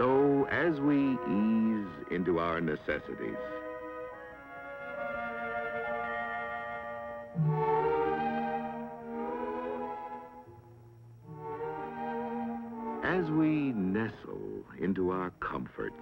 So, as we ease into our necessities, as we nestle into our comforts,